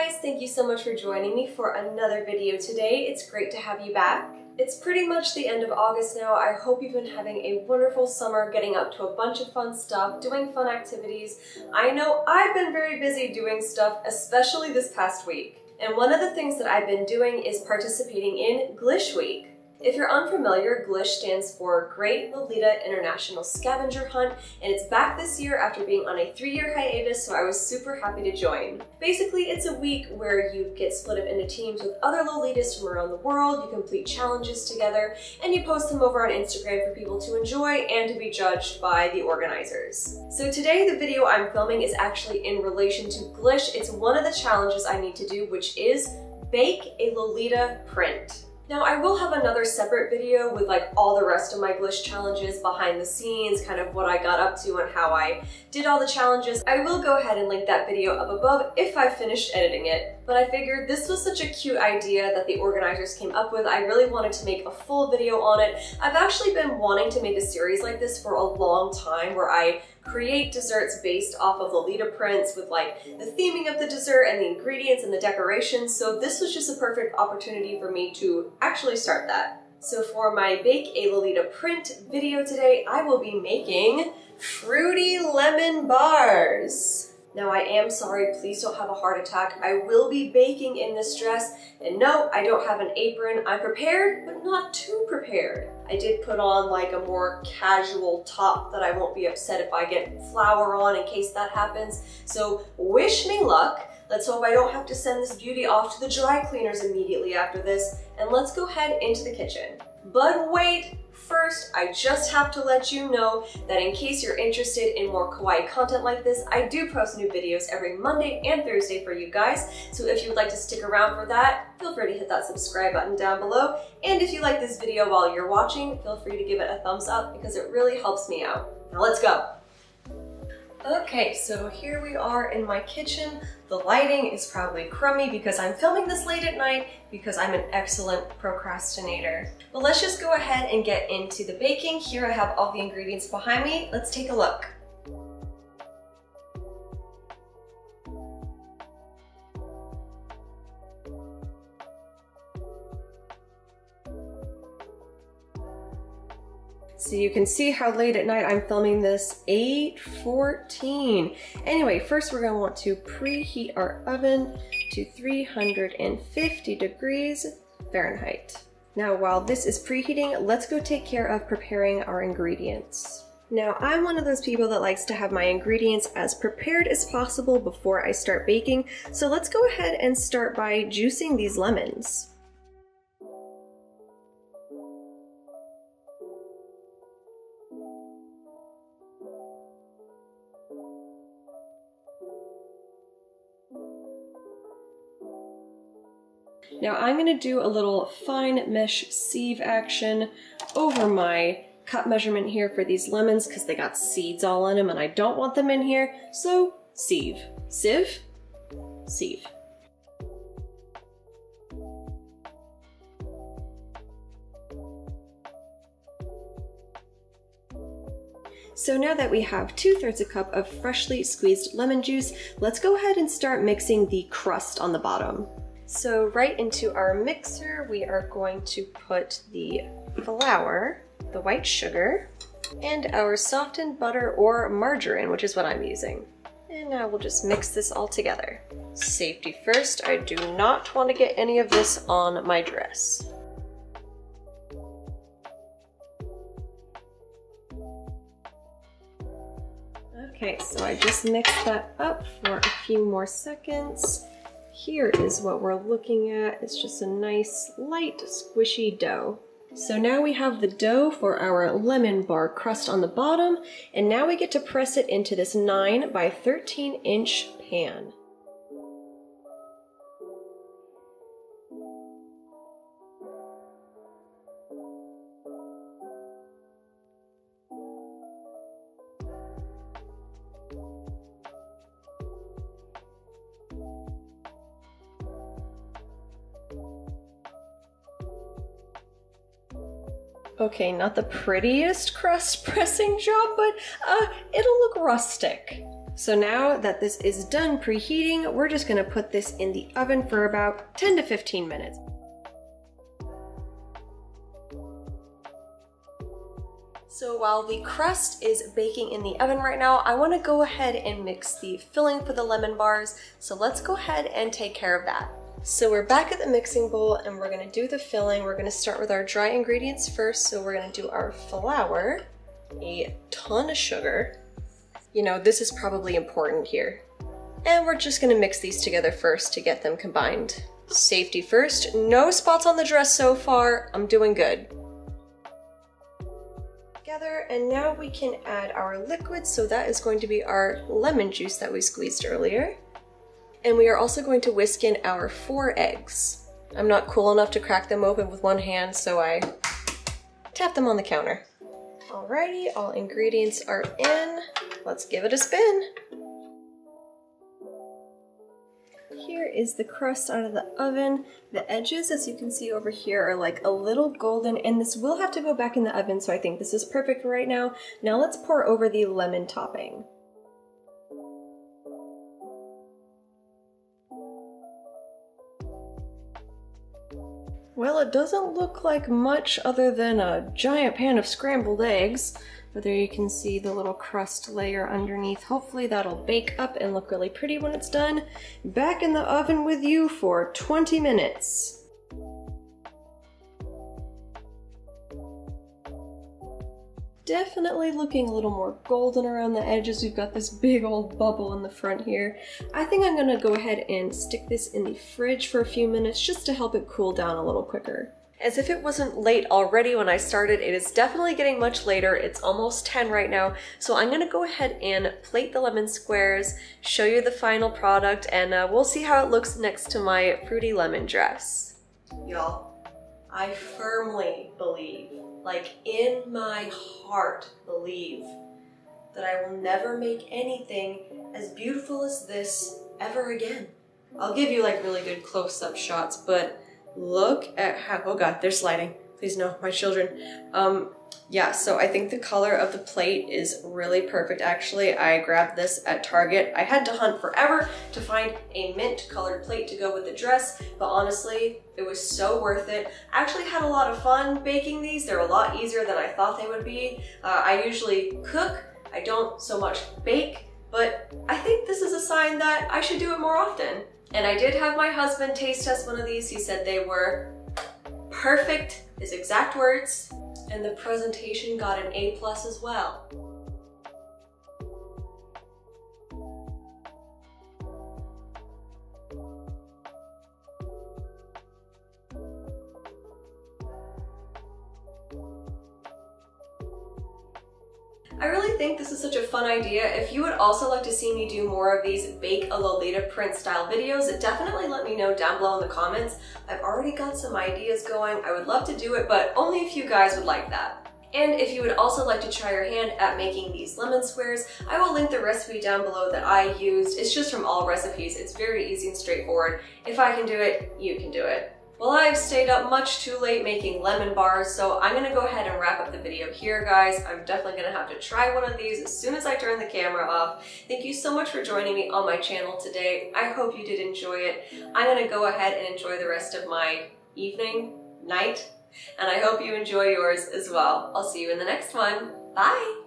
guys, thank you so much for joining me for another video today. It's great to have you back. It's pretty much the end of August now. I hope you've been having a wonderful summer, getting up to a bunch of fun stuff, doing fun activities. I know I've been very busy doing stuff, especially this past week. And one of the things that I've been doing is participating in Glish Week. If you're unfamiliar, GLISH stands for Great Lolita International Scavenger Hunt, and it's back this year after being on a three-year hiatus, so I was super happy to join. Basically, it's a week where you get split up into teams with other Lolitas from around the world, you complete challenges together, and you post them over on Instagram for people to enjoy and to be judged by the organizers. So today, the video I'm filming is actually in relation to GLISH. It's one of the challenges I need to do, which is bake a Lolita print. Now I will have another separate video with like all the rest of my Glish challenges behind the scenes, kind of what I got up to and how I did all the challenges. I will go ahead and link that video up above if I finished editing it. But I figured this was such a cute idea that the organizers came up with. I really wanted to make a full video on it. I've actually been wanting to make a series like this for a long time where I create desserts based off of Lolita prints with like the theming of the dessert and the ingredients and the decorations. So this was just a perfect opportunity for me to actually start that. So for my Bake a Lolita print video today, I will be making fruity lemon bars. Now I am sorry, please don't have a heart attack. I will be baking in this dress, and no, I don't have an apron. I'm prepared, but not too prepared. I did put on like a more casual top that I won't be upset if I get flour on in case that happens. So wish me luck. Let's hope I don't have to send this beauty off to the dry cleaners immediately after this, and let's go head into the kitchen. But wait, First, I just have to let you know that in case you're interested in more kawaii content like this, I do post new videos every Monday and Thursday for you guys. So if you would like to stick around for that, feel free to hit that subscribe button down below. And if you like this video while you're watching, feel free to give it a thumbs up because it really helps me out. Now let's go. Okay, so here we are in my kitchen. The lighting is probably crummy because I'm filming this late at night because I'm an excellent procrastinator. But let's just go ahead and get into the baking. Here I have all the ingredients behind me. Let's take a look. So you can see how late at night I'm filming this, 8.14. Anyway, first we're gonna want to preheat our oven to 350 degrees Fahrenheit. Now while this is preheating, let's go take care of preparing our ingredients. Now I'm one of those people that likes to have my ingredients as prepared as possible before I start baking, so let's go ahead and start by juicing these lemons. Now I'm gonna do a little fine mesh sieve action over my cup measurement here for these lemons because they got seeds all in them and I don't want them in here. So sieve, sieve, sieve. So now that we have 2 thirds a cup of freshly squeezed lemon juice, let's go ahead and start mixing the crust on the bottom. So right into our mixer, we are going to put the flour, the white sugar, and our softened butter or margarine, which is what I'm using. And now we'll just mix this all together. Safety first, I do not want to get any of this on my dress. Okay, so I just mixed that up for a few more seconds. Here is what we're looking at. It's just a nice, light, squishy dough. So now we have the dough for our lemon bar crust on the bottom, and now we get to press it into this 9 by 13 inch pan. Okay, not the prettiest crust pressing job, but uh, it'll look rustic. So now that this is done preheating, we're just gonna put this in the oven for about 10 to 15 minutes. So while the crust is baking in the oven right now, I wanna go ahead and mix the filling for the lemon bars. So let's go ahead and take care of that. So we're back at the mixing bowl and we're gonna do the filling. We're gonna start with our dry ingredients first. So we're gonna do our flour, a ton of sugar. You know, this is probably important here. And we're just gonna mix these together first to get them combined. Safety first, no spots on the dress so far, I'm doing good together and now we can add our liquid. So that is going to be our lemon juice that we squeezed earlier. And we are also going to whisk in our four eggs. I'm not cool enough to crack them open with one hand, so I tap them on the counter. Alrighty, all ingredients are in. Let's give it a spin. Here is the crust out of the oven. The edges, as you can see over here, are like a little golden, and this will have to go back in the oven, so I think this is perfect right now. Now let's pour over the lemon topping. Well, it doesn't look like much other than a giant pan of scrambled eggs. But there you can see the little crust layer underneath. Hopefully that'll bake up and look really pretty when it's done. Back in the oven with you for 20 minutes. Definitely looking a little more golden around the edges. We've got this big old bubble in the front here. I think I'm gonna go ahead and stick this in the fridge for a few minutes just to help it cool down a little quicker. As if it wasn't late already when I started, it is definitely getting much later. It's almost 10 right now. So I'm gonna go ahead and plate the lemon squares, show you the final product, and uh, we'll see how it looks next to my fruity lemon dress. Y'all, I firmly believe, like in my heart believe, that I will never make anything as beautiful as this ever again. I'll give you like really good close-up shots, but Look at how, oh God, they're sliding. Please no, my children. Um, yeah, so I think the color of the plate is really perfect. Actually, I grabbed this at Target. I had to hunt forever to find a mint colored plate to go with the dress, but honestly, it was so worth it. I actually had a lot of fun baking these. They're a lot easier than I thought they would be. Uh, I usually cook. I don't so much bake, but I think this is a sign that I should do it more often. And I did have my husband taste test one of these. He said they were perfect, his exact words, and the presentation got an A plus as well. I really think this is such a fun idea. If you would also like to see me do more of these Bake a Lolita print style videos, definitely let me know down below in the comments. I've already got some ideas going. I would love to do it, but only if you guys would like that. And if you would also like to try your hand at making these lemon squares, I will link the recipe down below that I used. It's just from Allrecipes. It's very easy and straightforward. If I can do it, you can do it. Well, I've stayed up much too late making lemon bars, so I'm gonna go ahead and wrap up the video here, guys. I'm definitely gonna have to try one of these as soon as I turn the camera off. Thank you so much for joining me on my channel today. I hope you did enjoy it. I'm gonna go ahead and enjoy the rest of my evening, night, and I hope you enjoy yours as well. I'll see you in the next one. Bye!